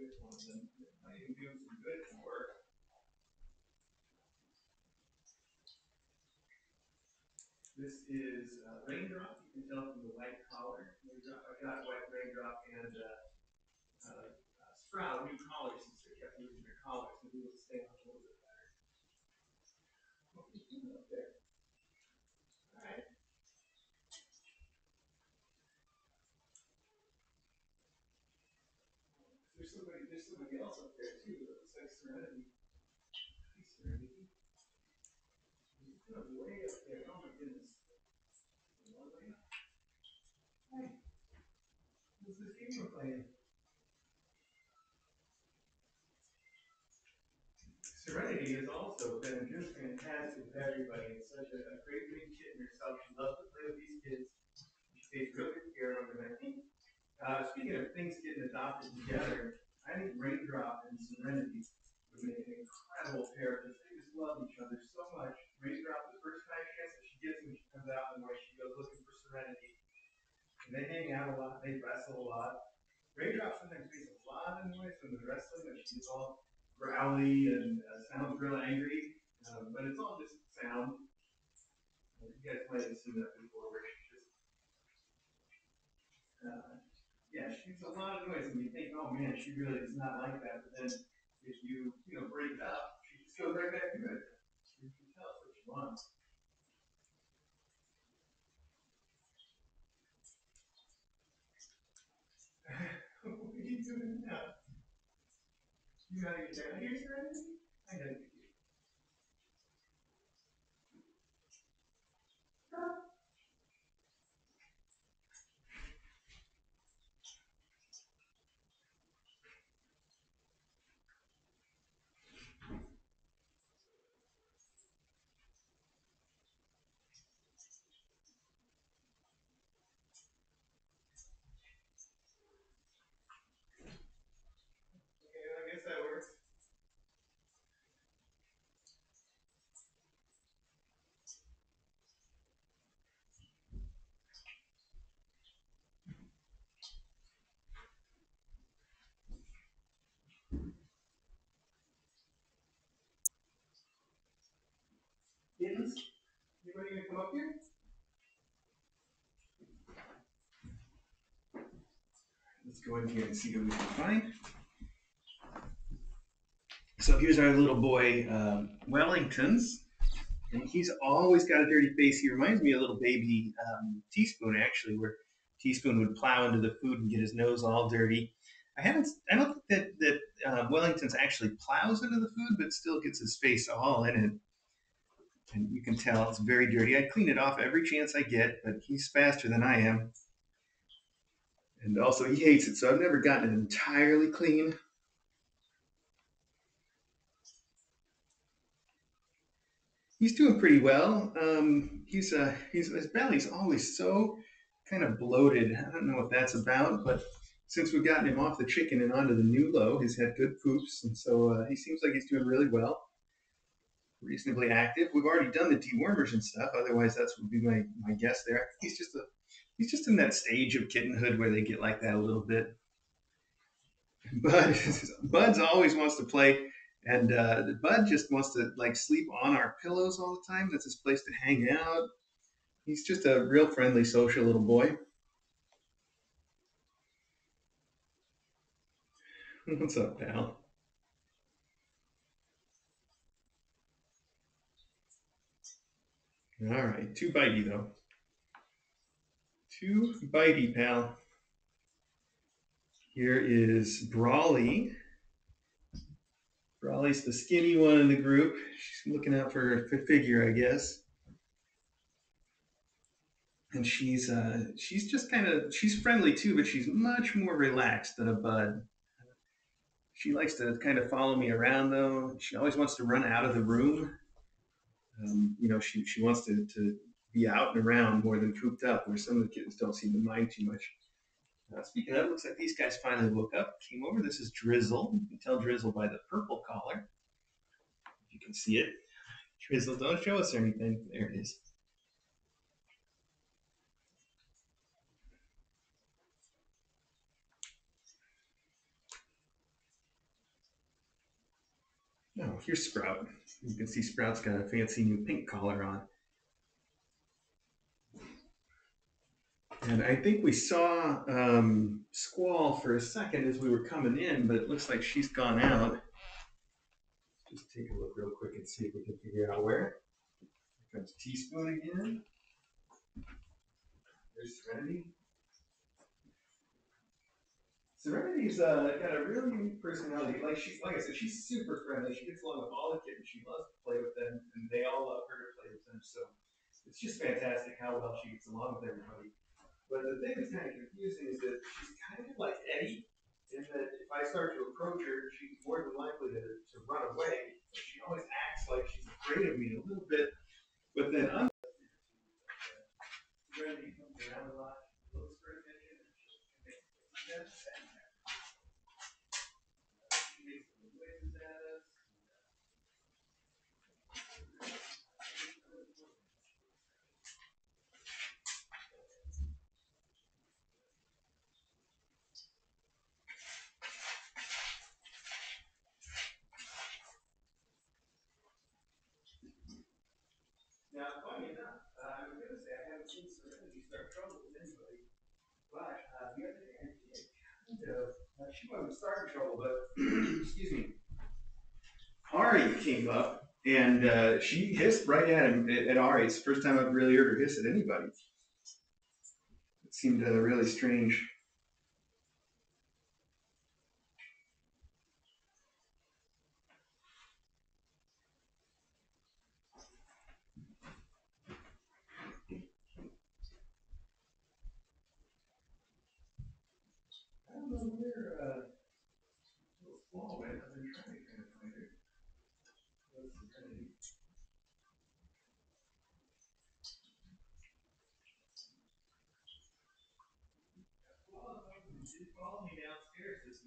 good ones, and do some good work. This is uh, raindrop. You can tell from the white collar. I've got white raindrop and uh, uh, sprout new collars since they kept losing their collars. Maybe it'll stay on a little bit better. What are you doing up there? All right. There's somebody, else up there too like Serenity. Hey, Serenity. Of way up there. Oh my goodness. Hey. What's this game we're playing? Serenity has also been just fantastic with everybody. It's such a, a great big kitten herself. She loves to play with these kids. She takes real good care of them. I think, uh, speaking of things getting adopted together, I think Raindrop and Serenity would make an incredible pair because they just love each other so much. Raindrop, the first time chance that she gets when she comes out in the she goes looking for Serenity. And they hang out a lot, they wrestle a lot. Raindrop sometimes makes a lot of noise when they're wrestling, and she's all growly and uh, sounds real angry, uh, but it's all just sound. You guys might have seen that before, where she just, uh, yeah, she makes a lot of noise, and you think, oh man, she really is not like that. But then, if you, you know, break it up, she just goes right back to it. You can tell what she wants. what are you doing now? You gotta get down here? I gotta get you. Okay, I guess that works. Anybody gonna come up here? Let's go in here and see who we can find. So here's our little boy, um, Wellington's. And he's always got a dirty face. He reminds me of a little baby um, Teaspoon, actually, where Teaspoon would plow into the food and get his nose all dirty. I haven't, I don't think that, that uh, Wellington's actually plows into the food, but still gets his face all in it. And you can tell it's very dirty. I clean it off every chance I get, but he's faster than I am. And also, he hates it, so I've never gotten it entirely clean. He's doing pretty well. Um, he's uh, he's his belly's always so kind of bloated. I don't know what that's about, but since we've gotten him off the chicken and onto the new low, he's had good poops, and so uh, he seems like he's doing really well. Reasonably active. We've already done the dewormers and stuff. Otherwise, that's would be my my guess there. He's just a he's just in that stage of kittenhood where they get like that a little bit. Bud, Bud's always wants to play, and uh, Bud just wants to like sleep on our pillows all the time. That's his place to hang out. He's just a real friendly, social little boy. What's up, pal? All right, too bitey though. Too bitey, pal. Here is Brawly. Brawly's the skinny one in the group. She's looking out for her figure, I guess. And she's uh, she's just kind of she's friendly too, but she's much more relaxed than a bud. She likes to kind of follow me around though. She always wants to run out of the room. Um, you know, she she wants to to be out and around more than cooped up, where some of the kittens don't seem to mind too much. Uh, speaking of, looks like these guys finally woke up, came over. This is Drizzle. You can tell Drizzle by the purple collar. If you can see it. Drizzle, don't show us anything. There it is. Oh, here's Sprout. You can see Sprout's got a fancy new pink collar on. And I think we saw um, Squall for a second as we were coming in, but it looks like she's gone out. Just take a look real quick and see if we can figure out where. Here comes Teaspoon again. There's Serenity. Serenity's uh, got a really unique personality. Like she's, like I said, she's super friendly. She gets along with all the kids. She loves to play with them, and they all love her to play with them. So it's just fantastic how well she gets along with everybody. But the thing that's kind of confusing is that she's kind of like Eddie, in that if I start to approach her, she's more than likely to, to run away. She always acts like she's afraid of me a little bit, but then I'm. Serenity comes around a lot, looks for attention, and she'll make sense. She makes some noises at us. Now, funny enough, uh, I was gonna say I haven't seen Serenity start trouble with anybody, but uh, the other day I did kind of. Uh, she wasn't starting trouble, but excuse me. Ari came up and uh, she hissed right at him at, at Ari. It's the first time I've really heard her hiss at anybody. It seemed uh, really strange. I don't know where uh, little Squall went. I've been trying to kind of find her. What's the kind of- Well, follow me downstairs this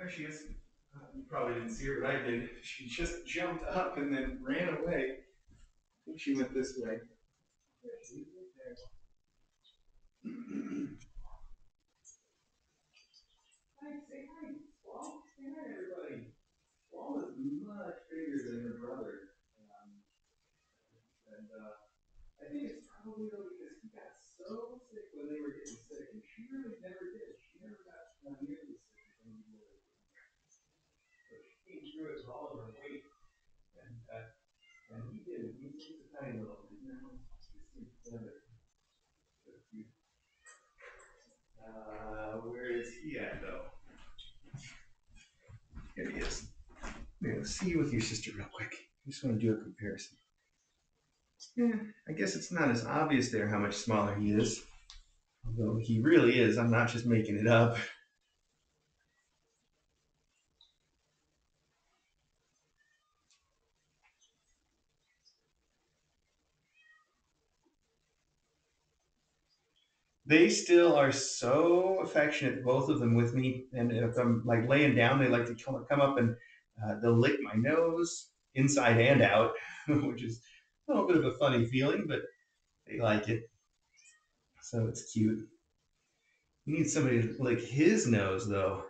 there she is. Uh, you probably didn't see her, but I did. She just jumped up and then ran away. I think she went this way. Hi, say hi, Squall. Say hi, everybody. Squall is much bigger than her brother. Um, and uh, I think it's probably though because he got so sick when they were getting sick, and she really never did. She never got uh, nearly sick as any of the other kids. So she came through it with all of her weight, and uh, and he did. He was just a tiny little bit, you know. Just seemed together. So cute. Uh, where is he at though? Here he is. Gonna see you with your sister real quick. I just want to do a comparison. Yeah, I guess it's not as obvious there how much smaller he is. Although he really is, I'm not just making it up. They still are so affectionate, both of them with me. And if I'm like laying down, they like to come up and uh, they'll lick my nose inside and out, which is a little bit of a funny feeling, but they like it. So it's cute. You need somebody to lick his nose, though.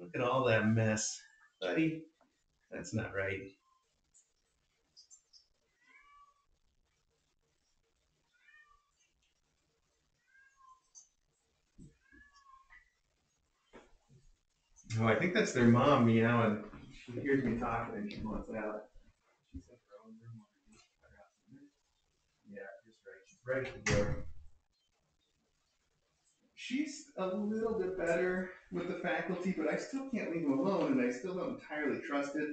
Look at all that mess. Buddy, that's not right. I think that's their mom meowing. She hears me talking and she wants out. She's in her own room. Yeah, just right. She's right the door. She's a little bit better with the faculty, but I still can't leave him alone, and I still don't entirely trust it.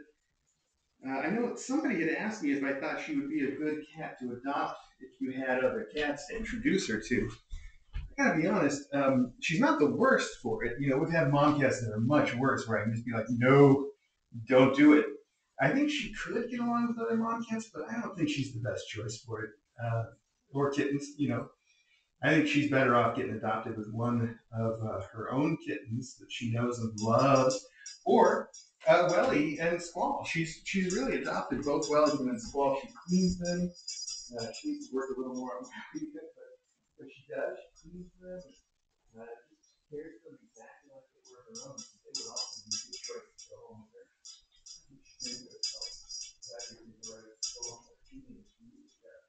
Uh, I know somebody had asked me if I thought she would be a good cat to adopt if you had other cats to introduce her to. Gotta be honest, um, she's not the worst for it. You know, we've had mom cats that are much worse, where I can just be like, no, don't do it. I think she could get along with other mom cats, but I don't think she's the best choice for it. Uh, or kittens, you know. I think she's better off getting adopted with one of uh, her own kittens that she knows and loves, or uh, Welly and Squall. She's she's really adopted both Wellington and Squall. She cleans them. Uh, she needs to work a little more on but she does. She cleans them. Uh, for them exactly like they were her own. They would also be a good choice to go home with her. She named herself. That is the right go home with. She needs to use that.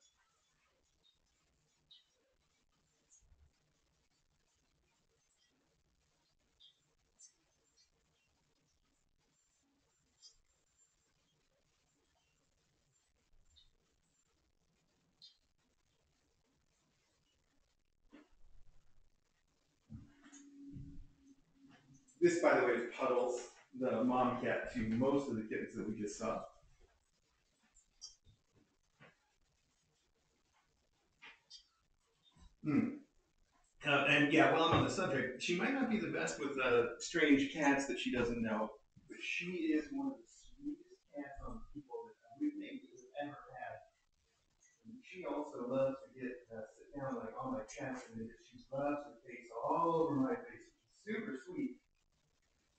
This, by the way, is Puddles, the mom cat to most of the kittens that we just saw. Hmm. Uh, and yeah, while I'm on the subject, she might not be the best with uh, strange cats that she doesn't know, but she is one of the sweetest cats on people that we've maybe ever had. And she also loves to get uh, sit down like on my chest, and she loves her face all over my face, is super sweet.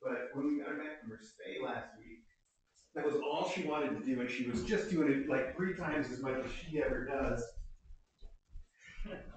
But when we got her back from her stay last week, that was all she wanted to do, and she was just doing it like three times as much as she ever does.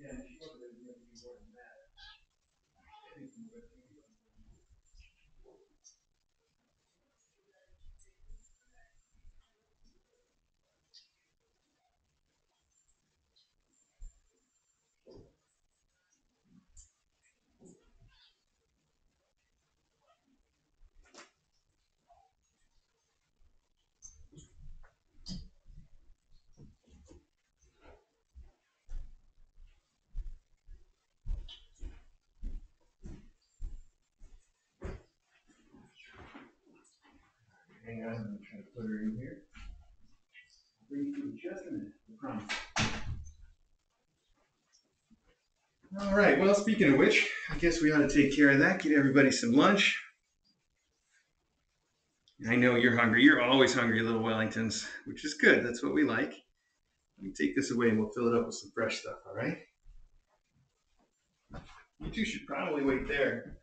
yeah, On, I'm gonna try to put her in here. Bring you through just a minute, I promise. All right, well, speaking of which, I guess we ought to take care of that, get everybody some lunch. I know you're hungry. You're always hungry, little Wellingtons, which is good. That's what we like. Let me take this away and we'll fill it up with some fresh stuff, all right? You two should probably wait there.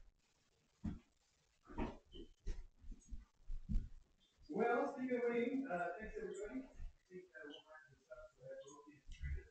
Well, speaking of uh, thanks everybody. I think that we'll wrap this up, so that we'll be free to